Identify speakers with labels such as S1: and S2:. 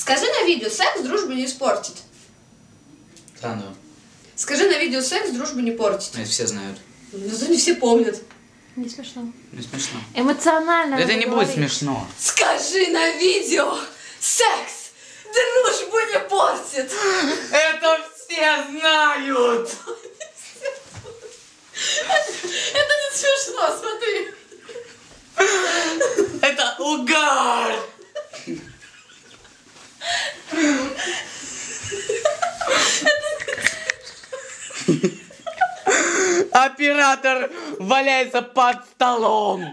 S1: Скажи на видео, секс дружбу не испортит.
S2: Заново.
S1: Скажи на видео, секс дружбу не портит.
S2: Это все знают.
S1: Ну, не все помнят.
S3: Не смешно.
S2: Не смешно.
S3: Эмоционально.
S2: Это не будет
S3: говорить.
S2: смешно.
S1: Скажи на видео, секс дружбу не портит.
S2: Это все знают!
S1: Это не смешно, смотри.
S2: Это угар! Оператор валяется под столом.